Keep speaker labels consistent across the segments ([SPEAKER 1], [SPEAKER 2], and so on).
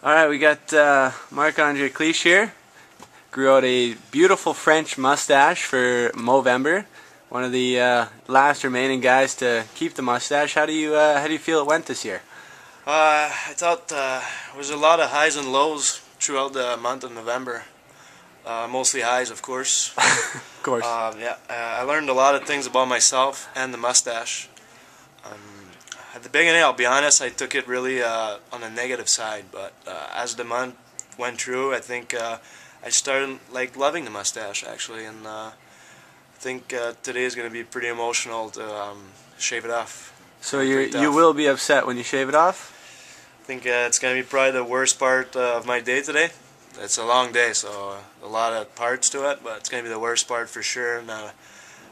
[SPEAKER 1] Alright, we got uh, Marc-Andre Cliche here. Grew out a beautiful French mustache for Movember. One of the uh, last remaining guys to keep the mustache. How do you uh, how do you feel it went this year?
[SPEAKER 2] Uh, I thought uh, there was a lot of highs and lows throughout the month of November. Uh, mostly highs, of course.
[SPEAKER 1] of course.
[SPEAKER 2] Yeah, uh, I learned a lot of things about myself and the mustache. Um, at the beginning, I'll be honest, I took it really uh, on the negative side, but uh, as the month went through, I think uh, I started like loving the mustache actually, and uh, I think uh, today is going to be pretty emotional to um, shave it off.
[SPEAKER 1] so you you will be upset when you shave it off?
[SPEAKER 2] I think uh, it's going to be probably the worst part uh, of my day today. It's a long day, so a lot of parts to it, but it's going to be the worst part for sure. And uh,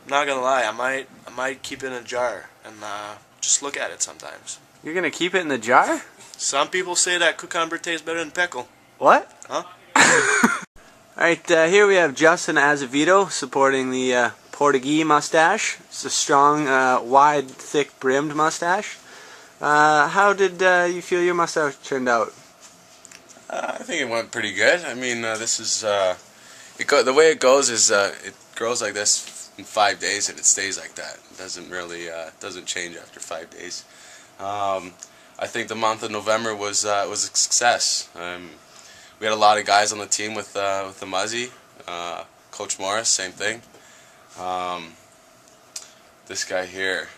[SPEAKER 2] not gonna lie, I might I might keep it in a jar and uh, just look at it sometimes.
[SPEAKER 1] You're gonna keep it in the jar?
[SPEAKER 2] Some people say that cucumber tastes better than pickle.
[SPEAKER 1] What?
[SPEAKER 2] Huh?
[SPEAKER 1] Alright, uh, here we have Justin Azevedo supporting the uh, Portuguese mustache. It's a strong, uh, wide, thick brimmed mustache. Uh, how did uh, you feel your mustache turned out?
[SPEAKER 3] Uh, I think it went pretty good. I mean, uh, this is uh, it go, the way it goes is uh, it grows like this in five days and it stays like that. It doesn't really uh, doesn't change after five days. Um, I think the month of November was uh, was a success. Um, we had a lot of guys on the team with uh, with the Muzzy, uh, Coach Morris, same thing. Um, this guy here,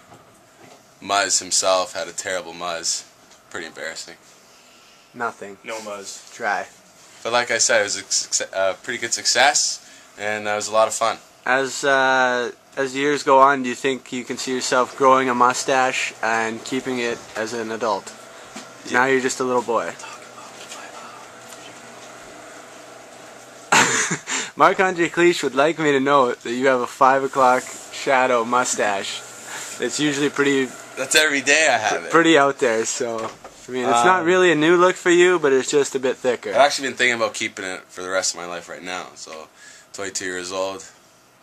[SPEAKER 3] Muzz himself, had a terrible Muzz. Pretty embarrassing.
[SPEAKER 1] Nothing.
[SPEAKER 2] No muzz.
[SPEAKER 1] Try.
[SPEAKER 3] But like I said, it was a success, uh, pretty good success, and uh, it was a lot of fun.
[SPEAKER 1] As uh, as years go on, do you think you can see yourself growing a mustache and keeping it as an adult? Now you're just a little boy. Marc-Andre Cliche would like me to know that you have a 5 o'clock shadow mustache. It's usually pretty
[SPEAKER 3] That's every day I have it.
[SPEAKER 1] pretty out there, so... I mean, it's not
[SPEAKER 3] Um,
[SPEAKER 1] really a new look for you, but it's just a bit thicker.
[SPEAKER 3] I've actually been thinking about keeping it for the rest of my life right now. So, 22 years old,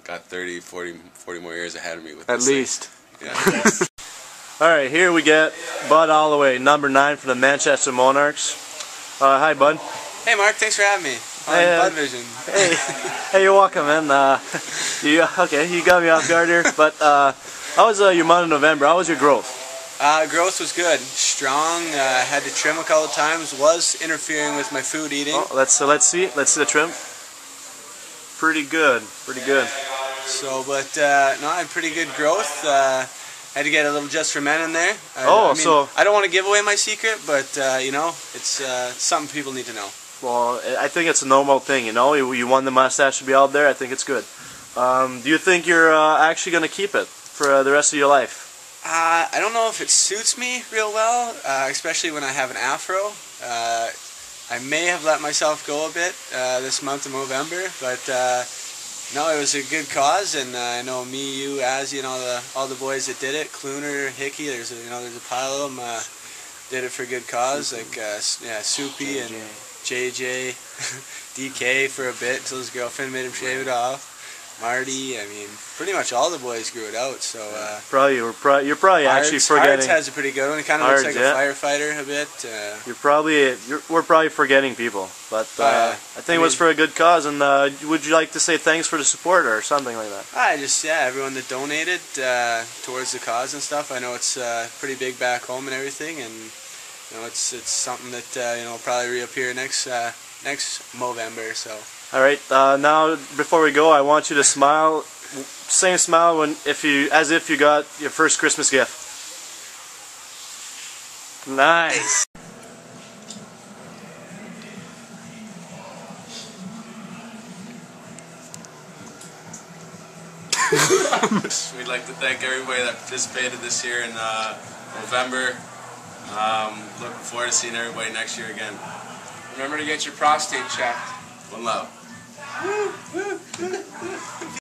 [SPEAKER 3] got 30, 40, 40 more years ahead of me with
[SPEAKER 1] At
[SPEAKER 3] thing.
[SPEAKER 1] least.
[SPEAKER 3] Yeah.
[SPEAKER 2] All right, here we get Bud Holloway, number nine for the Manchester Monarchs. Uh, hi, Bud.
[SPEAKER 1] Hey, Mark, thanks for having me on
[SPEAKER 2] Hey, uh,
[SPEAKER 1] Bud Vision.
[SPEAKER 2] Hey, hey, you're welcome, man. Uh, you okay? You got me off guard here, but uh, how was uh, your month of November? How was your growth?
[SPEAKER 1] Uh, growth was good, strong. Uh, had to trim a couple times. Was interfering with my food eating.
[SPEAKER 2] Oh, let's uh, let's see. Let's see the trim. Pretty good. Pretty good.
[SPEAKER 1] So, but uh, no, I had pretty good growth. Uh, had to get a little just for men in there. I,
[SPEAKER 2] Oh,
[SPEAKER 1] I mean,
[SPEAKER 2] so-
[SPEAKER 1] I don't want to give away my secret, but uh, you know, it's uh, something people need to know.
[SPEAKER 2] Well, I think it's a normal thing. You know, you, you want the mustache to be out there. I think it's good. Um, do you think you're uh, actually gonna keep it for uh, the rest of your life?
[SPEAKER 1] Uh, I don't know if it suits me real well, uh, especially when I have an afro. Uh, I may have let myself go a bit uh, this month of November, but uh, no, it was a good cause, and uh, I know me, you, Azzy, and all the all the boys that did it, Cluner, Hickey. There's a, you know there's a pile of them. Uh, did it for a good cause, like uh, yeah, Soupy and JJ, DK for a bit until his girlfriend made him shave it off. Marty, I mean, pretty much all the boys grew it out. So. Uh,
[SPEAKER 2] Probably you're, pro- you're probably actually forgetting.
[SPEAKER 1] Ards has a pretty good one. It kind of looks like
[SPEAKER 2] yeah.
[SPEAKER 1] a firefighter a bit. Uh,
[SPEAKER 2] You're probably you're, we're probably forgetting people, but uh,
[SPEAKER 1] Oh.
[SPEAKER 2] I think
[SPEAKER 1] I
[SPEAKER 2] it was for a good cause. And uh, would you like to say thanks for the support or something like that?
[SPEAKER 1] I just yeah, everyone that donated uh, towards the cause and stuff. I know it's uh, pretty big back home and everything, and you know it's it's something that uh, you know will probably reappear next uh, next Movember. So
[SPEAKER 2] All right. Uh, now, before we go, I want you to smile. Same smile when if you as if you got your first Christmas gift. Nice.
[SPEAKER 3] We'd like to thank everybody that participated this year in uh, November. Um, looking forward to seeing everybody next year again.
[SPEAKER 4] Remember to get your prostate checked.
[SPEAKER 3] One love.